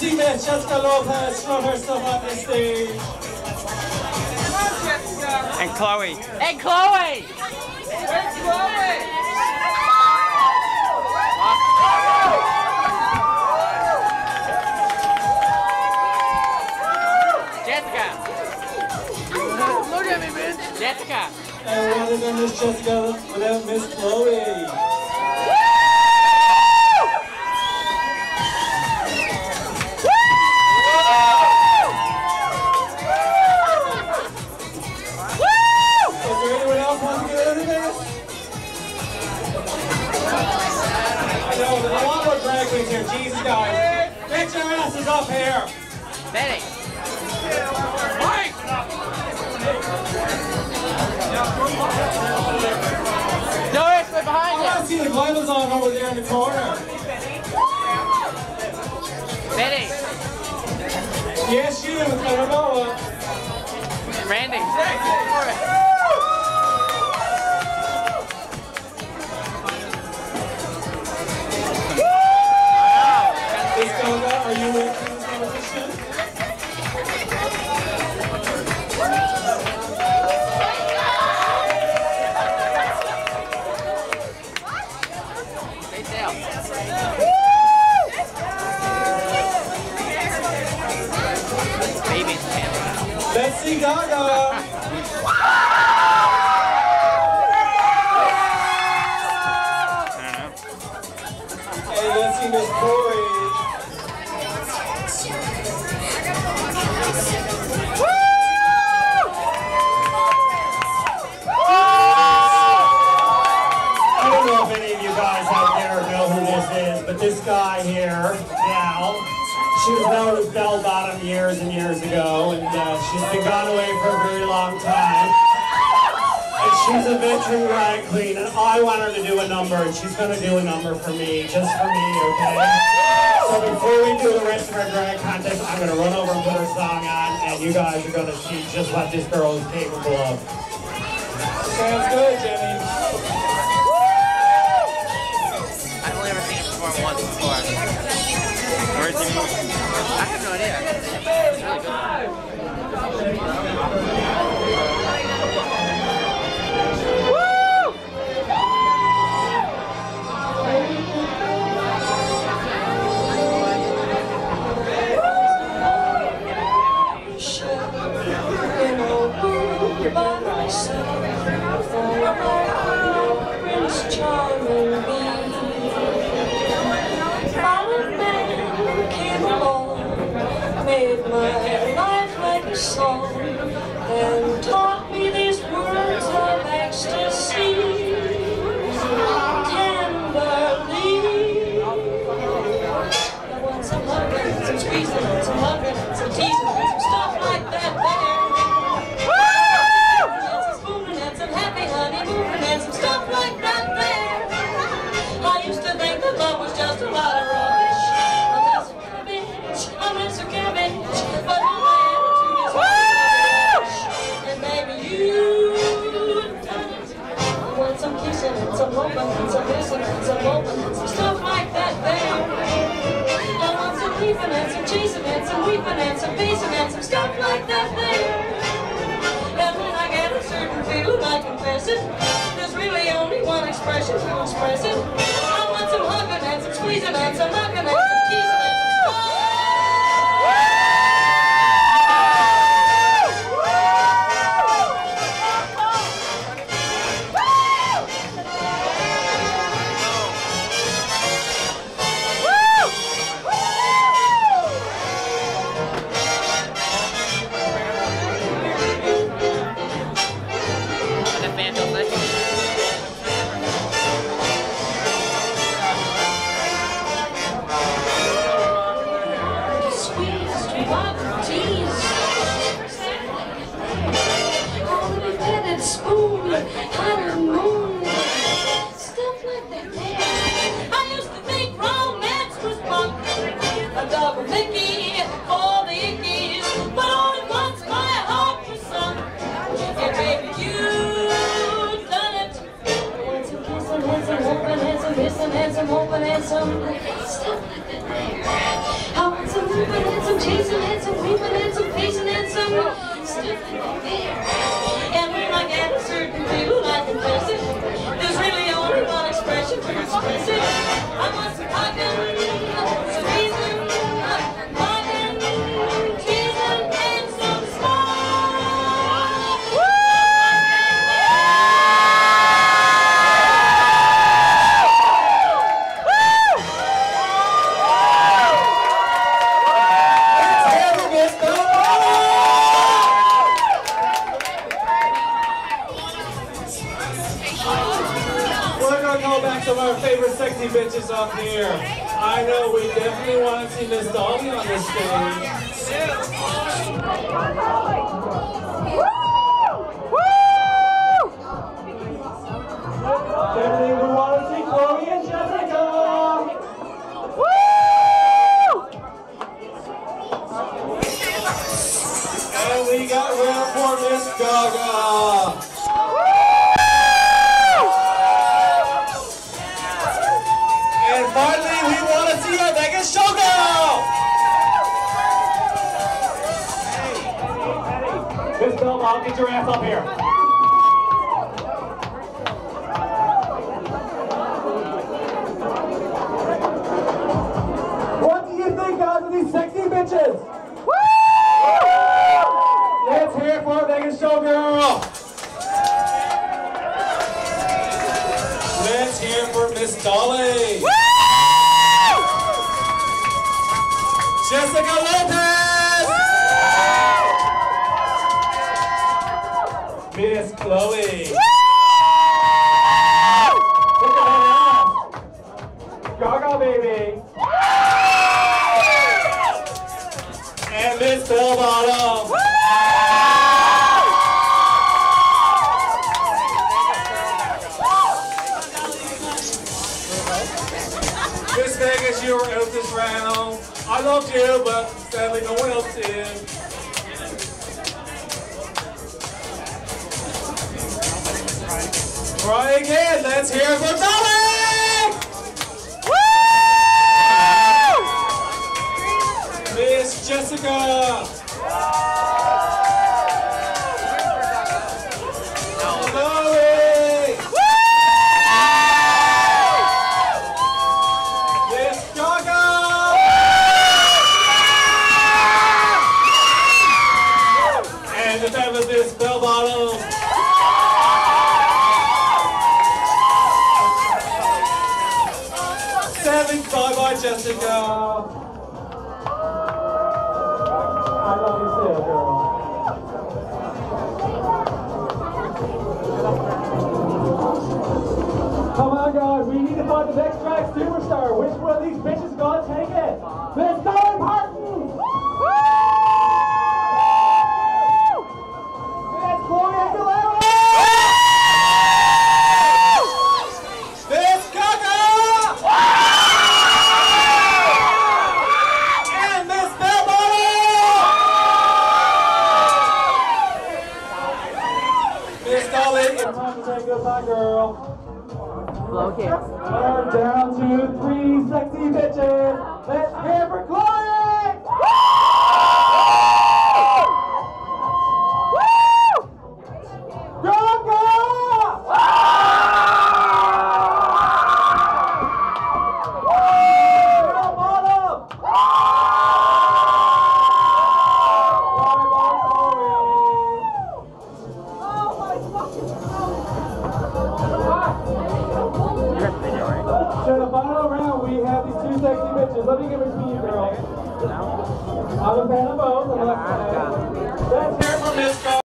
I want to see Miss Jessica Lopez throw her stuff on the stage. And Chloe. Hey, Chloe! Where's Chloe? Jessica! Look at me, bitch! Jessica! And what is there, Miss Jessica without Miss Chloe? Up here. Betty! Doris, we're I behind want to see the gliders on over there in the corner. Betty! Yes, you, Caraboa. Uh, Randy! Camera. Let's see Gaga. Veteran drag queen, and I want her to do a number, and she's going to do a number for me, just for me, okay? So before we do the rest of our drag contest, I'm going to run over and put her song on, and you guys are going to see just what this girl is capable of. Sounds good, Jenny. I've only ever seen it perform once before. Where's he moving? I have no idea. Chasing and some weeping and some pacing and some stuff like that there. And when I get a certain feeling, I confess it. There's really only one expression to express it. I want some hugging and some squeezing and some hugging that. I want some moving, handsome, chasing, handsome, weeping, handsome, facing, handsome, stuff like that. And I get a certain feel, I confess it. There's really only one expression to express it. I some some go back to our favorite sexy bitches up here. I know we definitely want to see Miss Dolly on this stage. Definitely we get your ass up here. Miss Chloe. Look at that. Gaga baby. And Miss Belle Bottom. Miss Vegas, you were out this round. I loved you, but sadly no one else did. Try again. Let's hear it for Dolly! Jessica. I love you still, girl. Come on, guys, we need to find the next sexy bitches.